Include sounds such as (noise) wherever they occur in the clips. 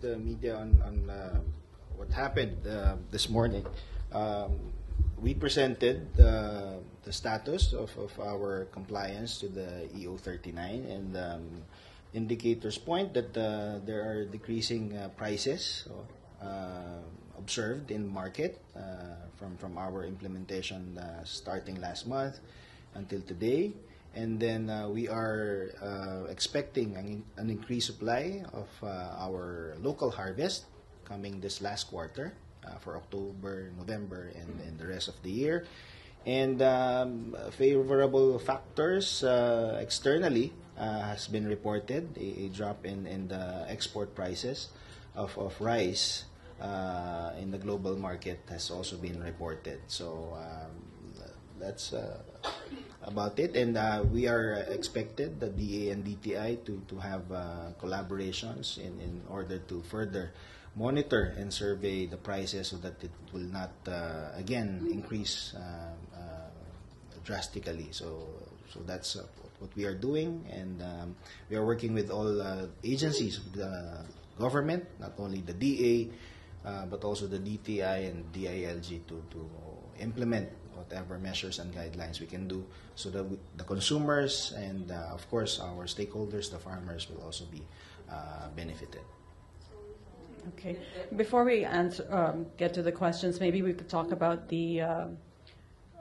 the media on, on uh, what happened uh, this morning. Um, we presented uh, the status of, of our compliance to the EO 39 and um, indicators point that uh, there are decreasing uh, prices uh, observed in market from, from our implementation starting last month until today. And then uh, we are uh, expecting an, an increased supply of uh, our local harvest coming this last quarter uh, for October, November, and, and the rest of the year. And um, favorable factors uh, externally uh, has been reported, a, a drop in, in the export prices of, of rice in the global market has also been reported. So um, that's about it. And uh, we are expected, the DA and DTI, to, to have uh, collaborations in, in order to further monitor and survey the prices so that it will not, uh, again, increase uh, uh, drastically. So, so that's uh, what we are doing. And um, we are working with all uh, agencies of the government, not only the DA, uh, but also the DTI and DILG to, to implement whatever measures and guidelines we can do so that we, the consumers and uh, of course our stakeholders, the farmers will also be uh, benefited. Okay. Before we answer, um, get to the questions, maybe we could talk about the uh,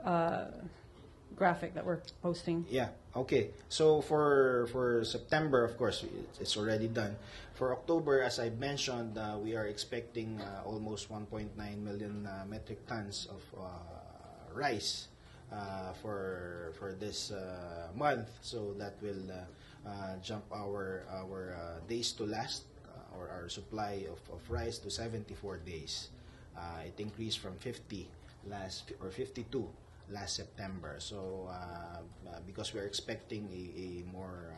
uh, graphic that we're posting. Yeah. Okay. So for for September, of course, it's, it's already done. For October, as I mentioned, uh, we are expecting uh, almost 1.9 million uh, metric tons of uh, rice uh, for for this uh, month. So that will uh, jump our our days to last or our supply of, of rice to 74 days. It increased from 50 last or 52 last September. So because we're expecting a, a more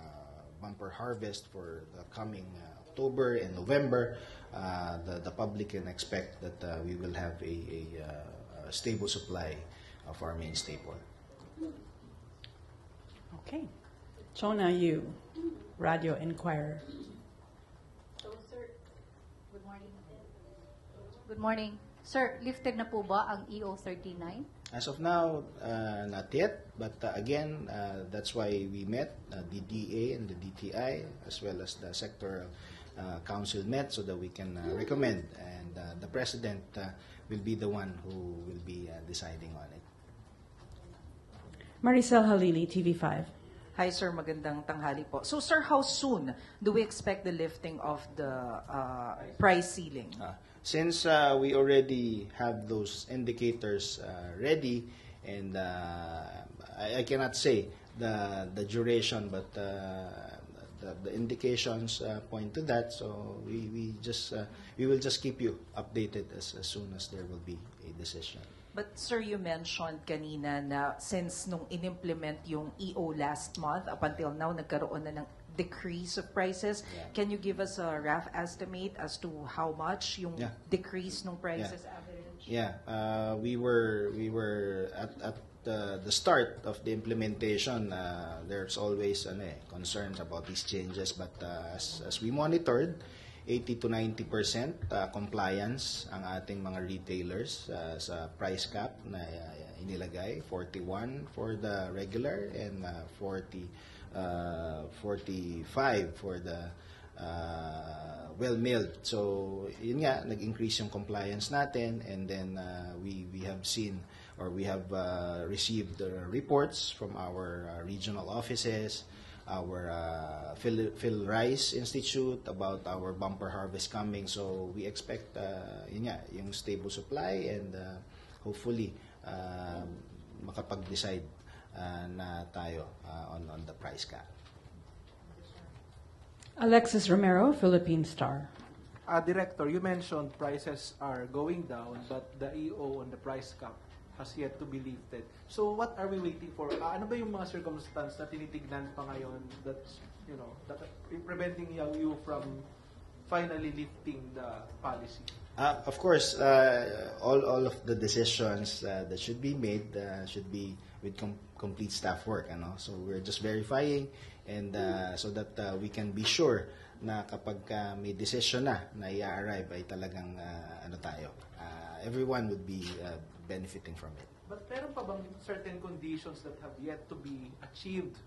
bumper harvest for the coming uh, October and November, uh, the, the public can expect that uh, we will have a, a, a stable supply of our main staple. Okay. Chona Yu, Radio Inquirer. Good morning. Good morning. Sir, lifted na po ba ang E EO39? As of now, uh, not yet. But uh, again, uh, that's why we met uh, the DA and the DTI as well as the sectoral uh, council met so that we can uh, recommend. And uh, the president uh, will be the one who will be uh, deciding on it. Maricel Halili, TV5. Hi, sir. Magandang tanghali po. So, sir, how soon do we expect the lifting of the uh, price ceiling? Uh, since uh, we already have those indicators uh, ready, and uh, I, I cannot say the the duration, but uh, the, the indications uh, point to that. So we, we just uh, we will just keep you updated as, as soon as there will be a decision. But, sir, you mentioned kanina na since nung in-implement yung EO last month, up until now, nagkaroon na ng decrease of prices. Yeah. Can you give us a rough estimate as to how much yung Yeah. decrease ng prices average? Yeah, uh, we were we were at at the, the start of the implementation. Uh, there's always ano, eh, concerns about these changes, but uh, as as we monitored, 80 to 90 percent uh, compliance ang ating mga retailers uh, sa price cap na uh, inilagay 41 for the regular and uh, 40 uh, 45 for the uh, well milled. So yun nga nag-increase yung compliance natin and then uh, we we have seen or we have uh, received the reports from our uh, regional offices, our uh, Phil, Phil Rice Institute about our bumper harvest coming. So we expect uh, yun nga yung stable supply and uh, hopefully uh, makapag-decide uh, na tayo uh, on on the price cap. Alexis Romero, Philippine Star. Uh, Director, you mentioned prices are going down, but the EO on the price cap has yet to be lifted. So what are we waiting for? Uh, ano ba yung mga circumstance na tinitignan pa ngayon that's, you know, that preventing you from finally lifting the policy? Uh, of course, uh, all, all of the decisions uh, that should be made uh, should be with com- complete staff work. Ano? So we're just verifying and uh, so that uh, we can be sure na kapag ka may decision na na i-arrive ay talagang ah, ano tayo, ah, everyone would be ah, benefiting from it. But meron pa bang certain conditions that have yet to be achieved?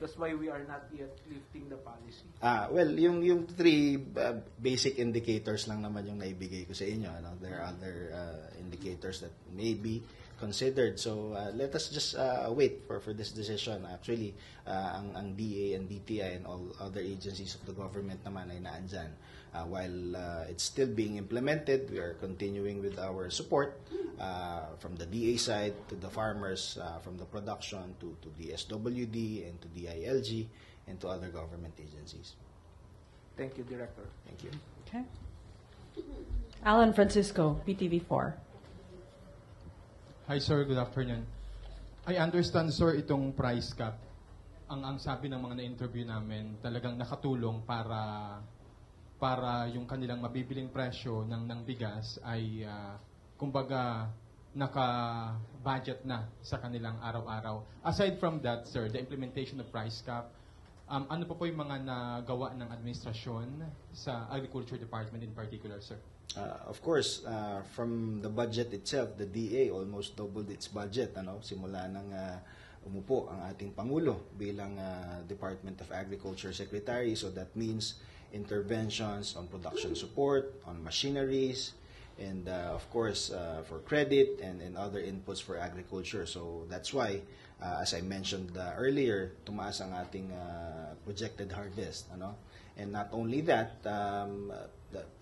That's why we are not yet lifting the policy. Ah, well, yung yung three uh, basic indicators lang naman yung naibigay ko sa inyo. Ano? There are other uh, indicators that may be considered. So uh, let us just uh, wait for for this decision. Actually, uh, ang ang DA and DTI and all other agencies of the government naman ay naandyan. Uh, while uh, it's still being implemented, we are continuing with our support uh, from the DA side to the farmers, uh, from the production to, to the SWD and to DILG and to other government agencies. Thank you, Director. Thank you. Okay. Alan Francisco, PTV4. Hi sir, good afternoon. I understand sir itong price cap. Ang ang sabi ng mga na-interview namin, talagang nakatulong para para yung kanilang mabibiling presyo ng ng bigas ay ah, kumbaga naka-budget na sa kanilang araw-araw. Aside from that, sir, the implementation of price cap, um, ano pa po yung mga nagawa ng administrasyon sa Agriculture Department in particular, sir? Uh, of course, uh, from the budget itself, the DA almost doubled its budget. Ano, simula nang uh, umupo ang ating Pangulo bilang uh, Department of Agriculture Secretary. So that means interventions on production support, on machineries, and uh, of course uh, for credit and, and other inputs for agriculture. So that's why, uh, as I mentioned uh, earlier, tumaas ang ating uh, projected harvest. Ano? And not only that, um,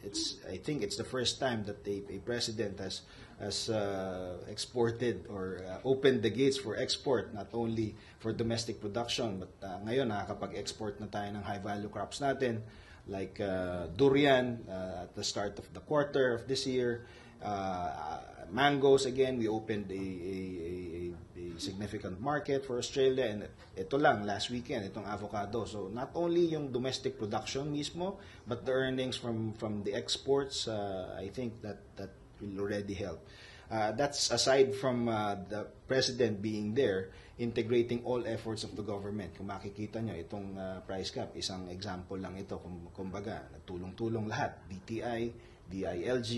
it's I think it's the first time that a, a president has has uh, exported or uh, opened the gates for export, not only for domestic production, but uh, ngayon nakakapag-export na tayo ng high value crops natin like uh, durian uh, at the start of the quarter of this year. Uh, mangoes again, we opened a, a, a, a- significant market for Australia and ito lang last weekend itong avocado. So not only yung domestic production mismo, but the earnings from from the exports, uh, I think that that will already help. Uh, that's aside from uh, the president being there, integrating all efforts of the government. Kung makikita nyo, itong uh, price cap, isang example lang ito. Kung, kumbaga, tulong-tulong lahat. DTI, DILG,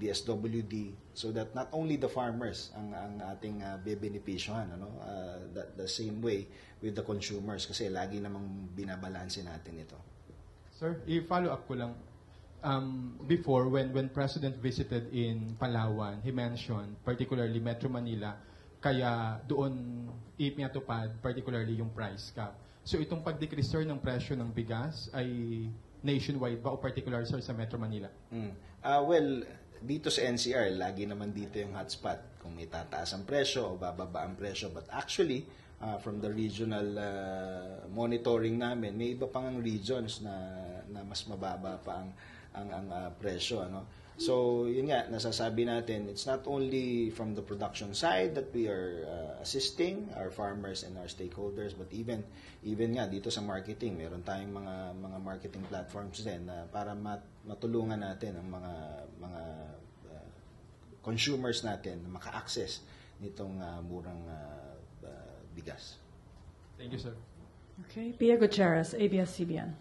DSWD, so that not only the farmers ang, ang ating uh, bebenepisyohan, ano? Uh, that, the same way with the consumers kasi lagi namang binabalanse natin ito. Sir, i-follow up ko lang. Um, before, when when President visited in Palawan, he mentioned particularly Metro Manila, kaya doon ipinatupad particularly yung price cap. So itong pag-decrease sir ng presyo ng bigas ay nationwide ba o particular sir sa Metro Manila? Mm. Ah, well, dito sa NCR, lagi naman dito yung hotspot. Kung may tataas ang presyo o bababa ang presyo. But actually, ah, from the regional ah, monitoring namin, may iba pang ang regions na, na mas mababa pa ang, ang, ang ah, presyo. Ano? So, yun nga, nasasabi natin, it's not only from the production side that we are ah, assisting our farmers and our stakeholders, but even even nga dito sa marketing, meron tayong mga mga marketing platforms din na para mat, matulungan natin ang mga mga ah, consumers natin na maka-access nitong ah, murang ah, bigas. Thank you sir. Okay. Pia Gutierrez, ABS-CBN.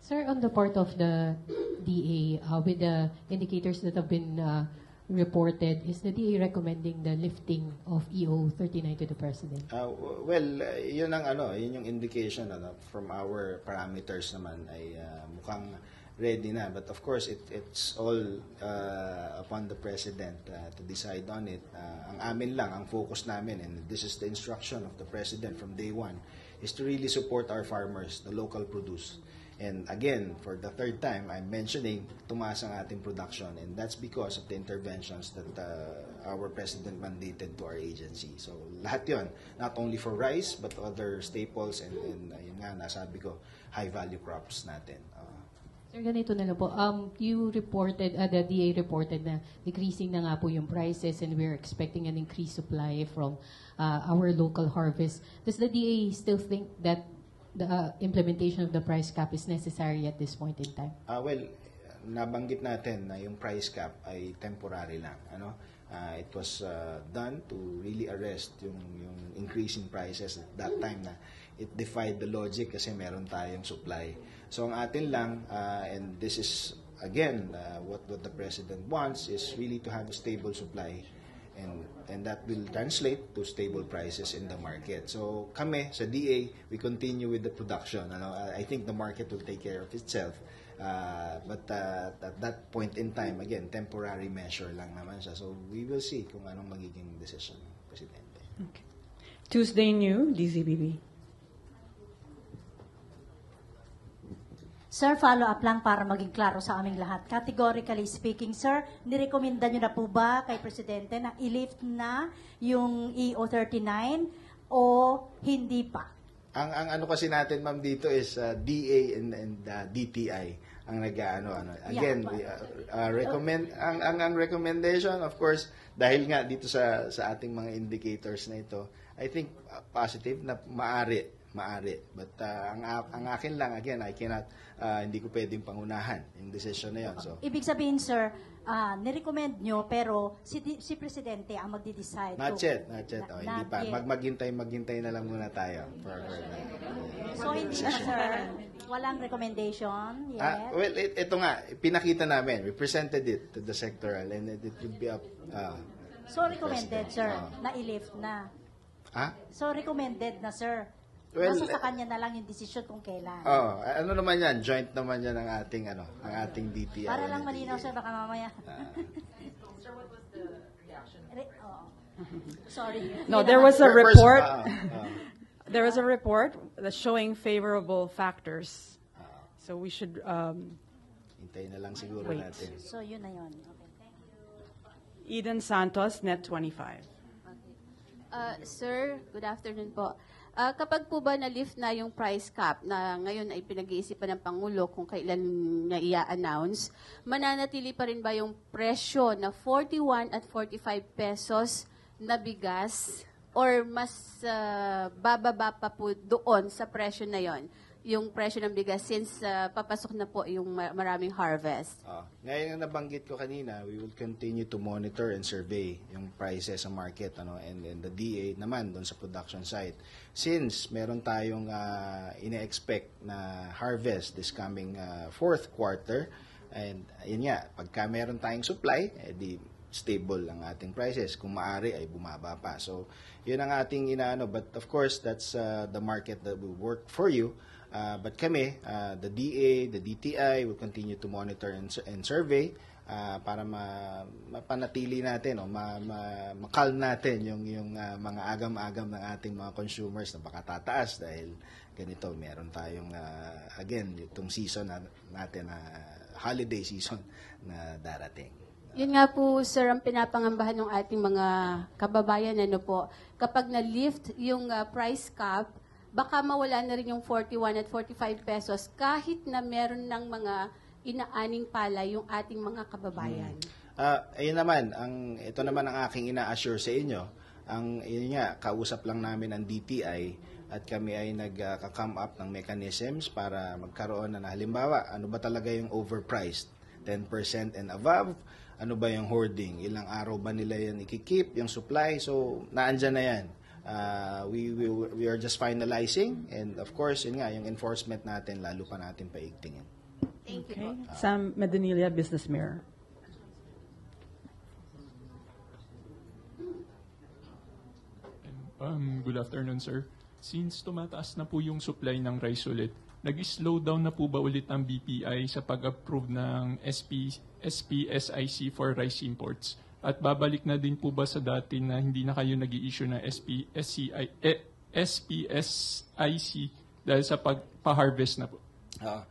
Sir, on the part of the DA, uh, with the indicators that have been uh, reported, is the DA recommending the lifting of EO 39 to the President? W- well, uh, yun ang ano, yun yung indication ano, from our parameters naman ay ah, mukhang ready na. But of course, it, it's all uh, upon the President uh, to decide on it. Ah, ang amin lang, ang focus namin, and this is the instruction of the President from day one, is to really support our farmers, the local produce. And again, for the third time, I'm mentioning tumaas ang ating production and that's because of the interventions that uh, our President mandated to our agency. So lahat yon not only for rice but other staples and, and uh, yun nga, nasabi ko, high value crops natin. Uh, Sir, ganito na lang po. Um, you reported, uh, the DA reported na decreasing na nga po yung prices and we're expecting an increased supply from uh, our local harvest. Does the DA still think that the uh, implementation of the price cap is necessary at this point in time? Ah, well, nabanggit natin na yung price cap ay temporary lang. Ano? Ah, it was ah, done to really arrest yung, yung increasing prices at that time na it defied the logic kasi meron tayong supply. So ang atin lang, uh, and this is again uh, what what the president wants is really to have a stable supply and and that will translate to stable prices in the market. So kami sa DA, we continue with the production. Ano, I think the market will take care of itself. Uh, but uh, at that point in time, again, temporary measure lang naman siya. So we will see kung anong magiging decision ng presidente. Tuesday New, DZBB. Sir, follow-up lang para maging klaro sa aming lahat. Categorically speaking, sir, nirekomenda nyo na po ba kay Presidente na i-lift na yung EO39 o hindi pa? Ang ang ano kasi natin ma'am dito is uh, DA and, and uh, DTI ang nag-ano ano. Again, Yeah, we uh, uh, recommend ang, ang ang recommendation of course dahil nga dito sa sa ating mga indicators na ito, I think uh, positive na maari maari. But uh, ang ang akin lang again, I cannot uh, hindi ko pwedeng pangunahan yung decision na 'yon. So Ibig sabihin, sir, ah, nirecommend nyo pero si, si Presidente ang magde-decide. not kung- yet, not yet. Na- Oh, hindi not pa. yet. Mag maghintay, maghintay na lang muna tayo for. So, hindi na, sir. Walang recommendation yet? Ah, well, it, ito nga, pinakita namin. We presented it to the sectoral and it, it would be up. ah, so, recommended, sir, Ah. na i-lift na. ha? So, recommended na, sir. Well, Nasa sa kanya na lang yung decision kung kailan. Oh, ano naman yan? Joint naman yan ang ating, ano, ang ating DTI. Para lang malinaw, sir, baka mamaya. Ah. (laughs) Re- oo. Sorry. (laughs) No, there was a First, report. ah, ah. (laughs) There was a report that's showing favorable factors. So we should um, Hintayin na lang siguro Wait. natin. So, yun na yun. Okay. Eden Santos, Net 25. Uh, sir, good afternoon po. Ah, kapag po ba na-lift na yung price cap na ngayon ay pinag-iisipan ng Pangulo kung kailan niya i-announce, mananatili pa rin ba yung presyo na 41 at 45 pesos na bigas? Or mas ah, bababa pa po doon sa presyo na yon yung presyo ng bigas since ah, papasok na po yung ma- maraming harvest? Ah, ngayon na nabanggit ko kanina, we will continue to monitor and survey yung prices sa market ano and, and the DA naman doon sa production side. Since meron tayong uh, ine-expect na harvest this coming ah, fourth quarter and yun nga, pagka meron tayong supply, eh di stable ang ating prices. Kung maaari ay bumaba pa. So, yun ang ating inaano. But of course, that's uh, the market that will work for you. Uh, but kami, uh, the DA, the DTI will continue to monitor and, and survey uh, para ma, mapanatili natin, o ma, ma, makal natin yung, yung uh, mga agam-agam ng ating mga consumers na baka tataas dahil ganito, meron tayong, uh, again, itong season na, natin, na holiday season na darating. Yun nga po, sir, ang pinapangambahan ng ating mga kababayan, ano po, kapag na-lift yung uh, price cap, baka mawala na rin yung 41 at 45 pesos kahit na meron ng mga inaaning pala yung ating mga kababayan. Ah, ayun naman, ang ito naman ang aking ina-assure sa inyo. Ang yun nga, kausap lang namin ang DTI at kami ay nagka-come up ng mechanisms para magkaroon na halimbawa, ano ba talaga yung overpriced? 10% and above? Ano ba yung hoarding? Ilang araw ba nila yan ikikip, yung supply? So, naandyan na yan. Ah, we, we, we are just finalizing and of course, yun nga, yung enforcement natin, lalo pa natin paigtingin. Okay. Sam Medinilla, Business Mirror. Um, good afternoon, sir. Since tumataas na po yung supply ng rice ulit, nag-slow down na po ba ulit ang BPI sa pag-approve ng SP, SPSIC for rice imports? At babalik na din po ba sa dati na hindi na kayo nag issue ng SP, SCI, eh, SPSIC dahil sa pagpa-harvest na po? Ah,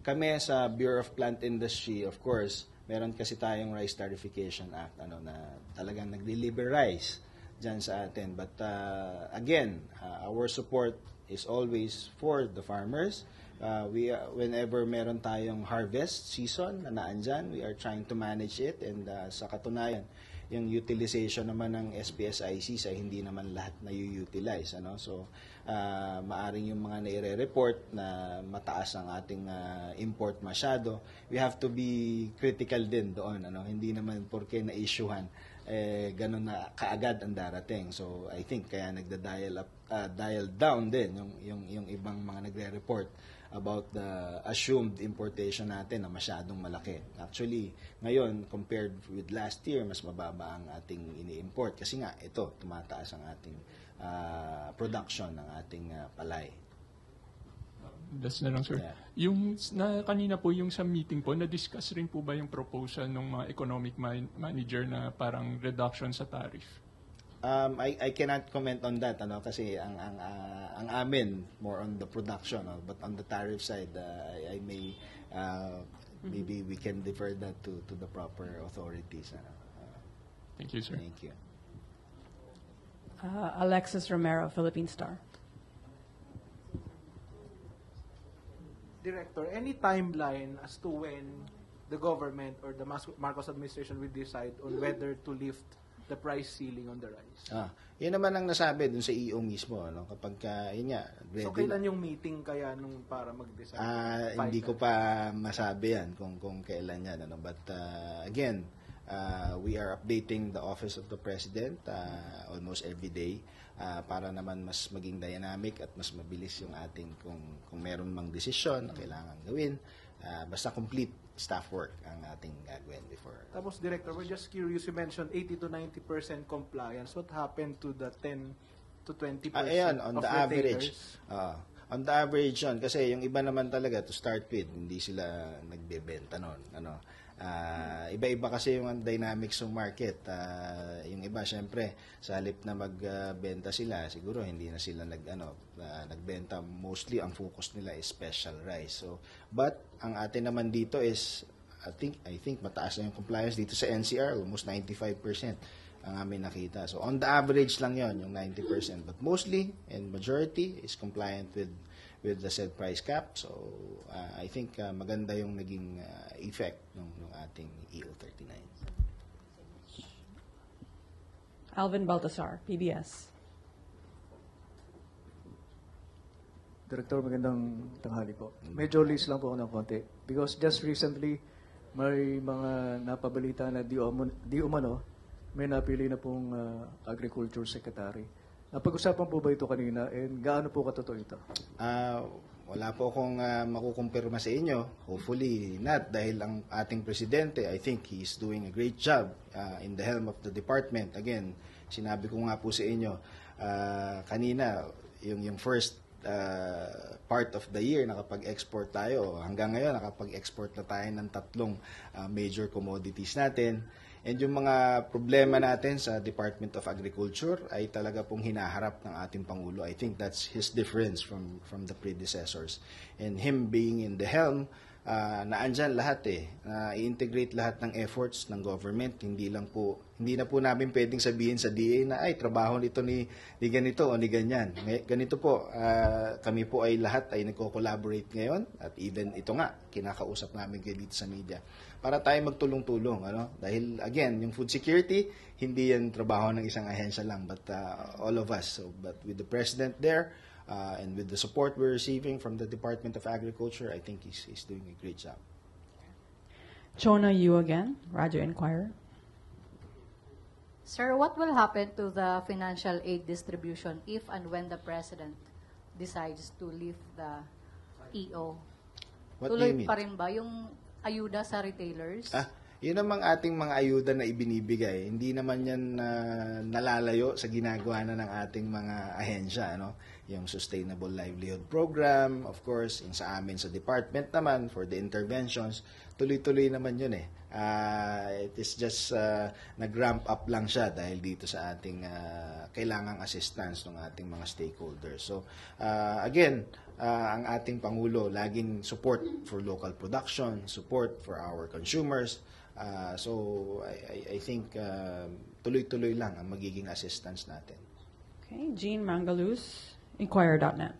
kami sa Bureau of Plant Industry, of course, meron kasi tayong Rice Tarification Act ano na talagang nag-deliver rice diyan sa atin. But uh, again, uh, our support is always for the farmers. Uh, we uh, whenever meron tayong harvest season na naandyan, we are trying to manage it and uh, sa katunayan, yung utilization naman ng SPSIC sa hindi naman lahat na utilize ano? So uh, maaring yung mga naire-report na mataas ang ating uh, import masyado we have to be critical din doon ano? Hindi naman porke na issuehan eh ganun na kaagad ang darating. So i think kaya nagda-dial up uh, dial down din yung yung yung ibang mga nagre-report about the assumed importation natin na masyadong malaki. Actually, ngayon, compared with last year, mas mababa ang ating ini-import. Kasi nga, ito, tumataas ang ating ah, production ng ating ah, palay. Das na lang, sir. Yeah. Yung na, kanina po, yung sa meeting po, na-discuss rin po ba yung proposal ng mga economic man- manager na parang reduction sa tariff? Um, I, I cannot comment on that ano kasi ang ang ah, ang amin more on the production no? but on the tariff side uh, I, I may uh, maybe we can defer that to to the proper authorities ano. Uh, Thank you, sir. thank you. Uh, Alexis Romero, Philippine Star. Director, any timeline as to when the government or the Marcos administration will decide on whether to lift the price ceiling on the rice? Ah, yun naman ang nasabi dun sa EO mismo ano kapag ka, yun nga So, ready kailan yung meeting kaya nung para mag-decide? Ah, hindi ko pa masabi yan kung kung kailan yan ano but uh, again uh, we are updating the office of the president uh, almost every day uh, para naman mas maging dynamic at mas mabilis yung ating kung kung meron mang desisyon na kailangan gawin uh, basta complete staff work ang ating gagawin before Tapos, Director, we're just curious, you mentioned 80 to 90% compliance. What happened to the 10 to 20% Ah, ayan, on of the average. ah, on the average yun. Kasi yung iba naman talaga, to start with, hindi sila nagbebenta nun. Ano, ah, iba-iba kasi yung dynamics ng market. Ah, yung iba, syempre, sa halip na magbenta sila, siguro hindi na sila nag, ano, ah, nagbenta. Mostly, ang focus nila is special rice. So, but, ang atin naman dito is, I think, I think mataas na yung compliance dito sa NCR, almost 95% ang amin nakita. So on the average lang yon yung 90%. But mostly and majority is compliant with with the said price cap. So uh, I think uh, maganda yung naging uh, effect ng, ng ating E EO39. Alvin Baltasar, PBS. Director, magandang tanghali po. Medyo list lang po ako ng konti. Because just recently, may mga napabalita na di, umano, di umano, may napili na pong ah, agriculture secretary. Napag-usapan po ba ito kanina and gaano po katotoo ito? Ah, wala po akong uh, makukumpirma sa inyo. Hopefully not dahil ang ating presidente, I think he's doing a great job uh, in the helm of the department. Again, sinabi ko nga po sa inyo uh, kanina yung yung first uh, part of the year nakapag-export tayo. Hanggang ngayon nakapag-export na tayo ng tatlong uh, major commodities natin. And yung mga problema natin sa Department of Agriculture ay talaga pong hinaharap ng ating Pangulo. I think that's his difference from from the predecessors. And him being in the helm, uh, naandyan lahat eh. Na i-integrate lahat ng efforts ng government. Hindi lang po, hindi na po namin pwedeng sabihin sa DA na ay trabaho nito ni, ni ganito o ni ganyan. Ganito po, uh, kami po ay lahat ay nagko-collaborate ngayon at even ito nga, kinakausap namin kayo dito sa media para tayo magtulong-tulong ano dahil again yung food security hindi yan trabaho ng isang ahensya lang but uh, all of us so but with the president there uh, and with the support we're receiving from the Department of Agriculture I think he's, he's doing a great job Chona Yu again, Radio Inquirer. Sir, what will happen to the financial aid distribution if and when the President decides to lift the EO? what do Tuloy you mean pa rin ba yung ayuda sa retailers? Ah, yun namang ating mga ayuda na ibinibigay. Hindi naman yan ah, nalalayo sa ginagawa na ng ating mga ahensya. Ano? Yung Sustainable Livelihood Program, of course, yung sa amin sa department naman for the interventions, tuloy-tuloy naman yun eh. Ah, it is just ah, nag-ramp up lang siya dahil dito sa ating ah, kailangang assistance ng ating mga stakeholders. So, ah, again, ah, ang ating Pangulo, laging support for local production, support for our consumers. Ah, so, I, I, I think tuloy-tuloy lang ang magiging assistance natin. Okay, Jean Mangaluz, Inquirer.net.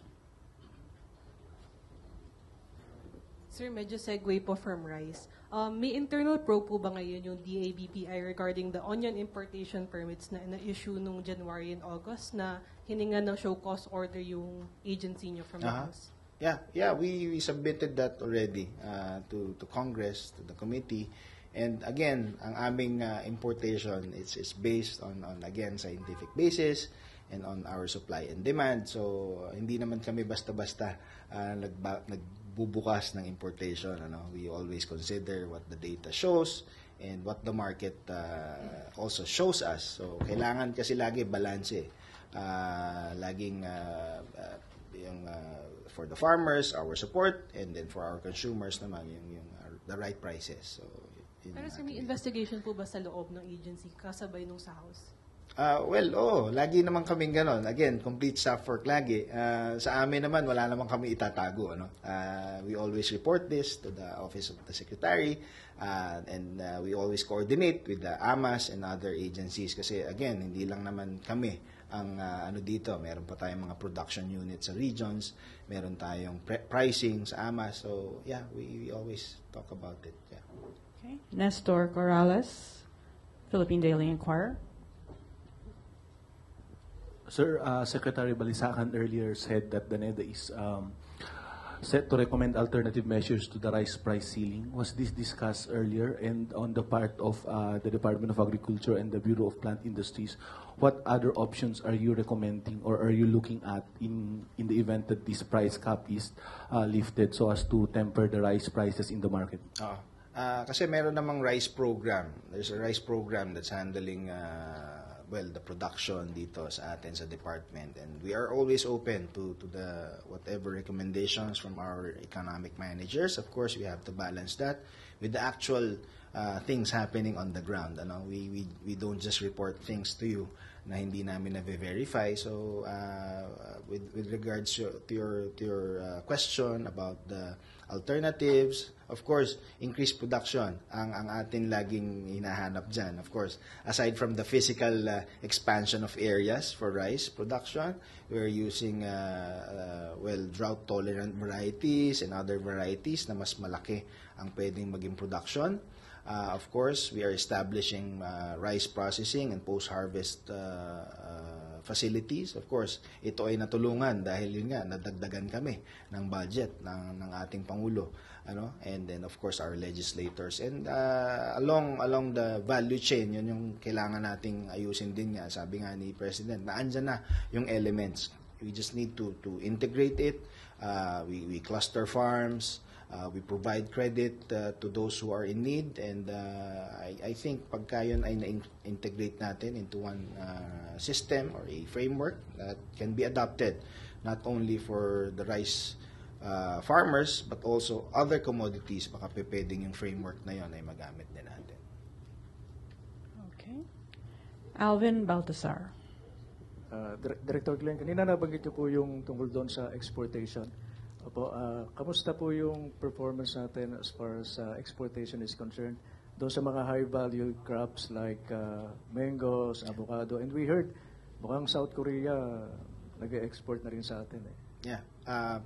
Sir, medyo segue po from rice. Um, may internal probe po ba ngayon yung DABPI regarding the onion importation permits na na-issue nung January and August na hininga ng show cause order yung agency nyo from the Aha. House? Yeah, yeah, we, we submitted that already uh, to to Congress, to the committee. And again, ang aming uh, importation it's is based on on again scientific basis and on our supply and demand. So hindi naman kami basta-basta uh, nagba, nag bubukas ng importation. Ano? We always consider what the data shows and what the market uh, also shows us. So, kailangan kasi lagi balance eh. Uh, laging uh, uh, yung uh, for the farmers, our support, and then for our consumers naman, yung, yung uh, the right prices. So, yun Pero sir, may investigation po ba sa loob ng agency kasabay nung sa Ah, well, oo. Lagi naman kaming ganon. Again, complete staff work lagi. Ah, sa amin naman, wala naman kami itatago. Ano? Ah, we always report this to the Office of the Secretary ah, and ah, we always coordinate with the AMAS and other agencies kasi again, hindi lang naman kami ang ah, ano dito. Meron pa tayong mga production units sa regions. Meron tayong pricing sa AMAS. So, yeah, we, we always talk about it. Yeah. Okay. Nestor Corrales, Philippine Daily Inquirer. Sir, uh, Secretary Balisacan earlier said that the NEDA is um, set to recommend alternative measures to the rice price ceiling. Was this discussed earlier? And on the part of uh, the Department of Agriculture and the Bureau of Plant Industries, what other options are you recommending or are you looking at in, in the event that this price cap is uh, lifted so as to temper the rice prices in the market? Oo. Ah, kasi meron namang rice program. There's a rice program that's handling uh, well the production dito sa atin sa department and we are always open to to the whatever recommendations from our economic managers. Of course, we have to balance that with the actual uh, things happening on the ground. Ano, we we we don't just report things to you na hindi namin na-verify. So uh, with with regards to your to your uh, question about the alternatives, of course, increased production ang ang atin laging hinahanap diyan. Of course, aside from the physical uh, expansion of areas for rice production, we're using uh, uh, well drought tolerant varieties and other varieties na mas malaki ang pwedeng maging production. Uh, of course, we are establishing uh, rice processing and post-harvest uh, uh, facilities. Of course, ito ay natulungan dahil yun nga, nadagdagan kami ng budget ng, ng ating Pangulo. Ano? And then, of course, our legislators. And uh, along along the value chain, yun yung kailangan nating ayusin din nga. Sabi nga ni President, na andyan na yung elements. We just need to to integrate it. Uh, we, we cluster farms. Uh, we provide credit uh, to those who are in need and uh, I, I think pagka yun ay na-integrate natin into one uh, system or a framework that can be adopted not only for the rice uh, farmers but also other commodities baka pwedeng yung framework na yun ay magamit din natin. Okay. Alvin Baltasar. Uh, Dir- Director Glenn, kanina nabanggit niyo po yung tungkol doon sa exportation. Opo, ah, kamusta po yung performance natin as far as ah, exportation is concerned? Doon sa mga high-value crops like ah, mangoes, avocado, and we heard mukhang South Korea nag-export na rin sa atin. Eh. Yeah. Uh,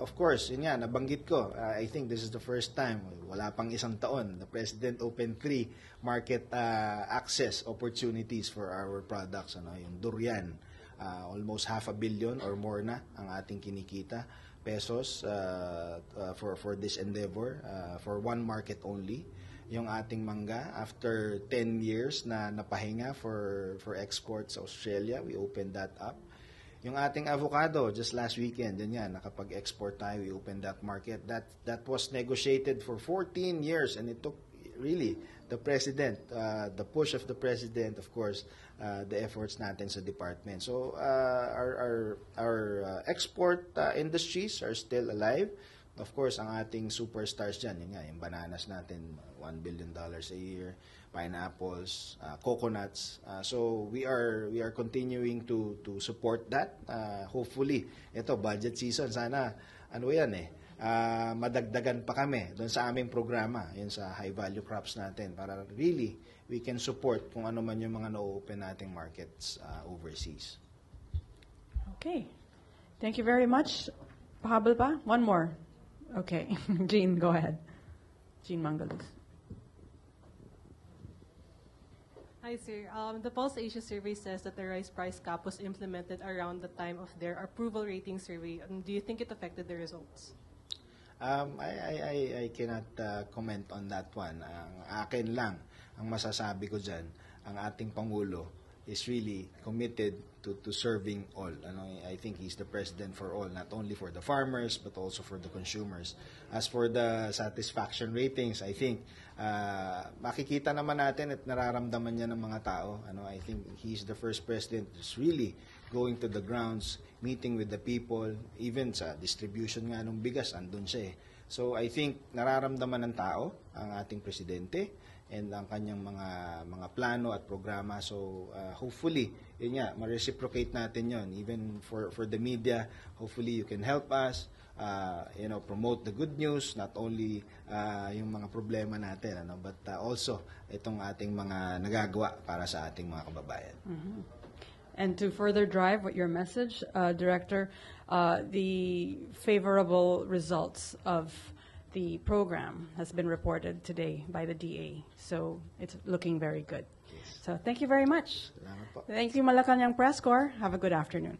of course, yun nga, nabanggit ko. Uh, I think this is the first time, wala pang isang taon, the President opened three market uh, access opportunities for our products. Ano, yung durian, uh, almost half a billion or more na ang ating kinikita pesos uh, uh, for for this endeavor uh, for one market only yung ating mangga after 10 years na napahinga for for export sa Australia we opened that up yung ating avocado, just last weekend, yun yan, nakapag-export tayo, we opened that market. That that was negotiated for 14 years and it took really the president, uh, the push of the president, of course, uh, the efforts natin sa department. So uh, our our our uh, export uh, industries are still alive. Of course, ang ating superstars dyan, yun nga, yung bananas natin, $1 billion a year, pineapples, uh, coconuts. Uh, so we are we are continuing to to support that. Uh, hopefully, ito budget season sana ano 'yan eh. uh, madagdagan pa kami doon sa aming programa, yun sa high value crops natin para really we can support kung ano man yung mga na-open nating markets uh, overseas. Okay. Thank you very much. Pahabol? One more. Okay. (laughs) Jean, go ahead. Jean Mangalus. Hi, sir. Um, the Pulse Asia survey says that the rice price cap was implemented around the time of their approval rating survey. Um, do you think it affected the results? Um, I, I, I, I cannot uh, comment on that one. Ang akin lang, ang masasabi ko dyan, ang ating Pangulo, is really committed to, to serving all. Ano, I think he's the president for all, not only for the farmers but also for the consumers. As for the satisfaction ratings, I think uh, makikita naman natin at nararamdaman niya ng mga tao. Ano, I think he's the first president who's really going to the grounds, meeting with the people, even sa distribution nga ng bigas, andun siya eh. So I think nararamdaman ng tao ang ating presidente and ang kanyang mga mga plano at programa. So uh, hopefully, yun nga, ma-reciprocate natin yon even for for the media. Hopefully you can help us uh, you know, promote the good news, not only uh, yung mga problema natin, ano, but uh, also itong ating mga nagagawa para sa ating mga kababayan. And to further drive what your message, uh, Director, uh, the favorable results of the program has been reported today by the DA. So it's looking very good. So thank you very much. Thank you, Malacanang Press Corps. Have a good afternoon.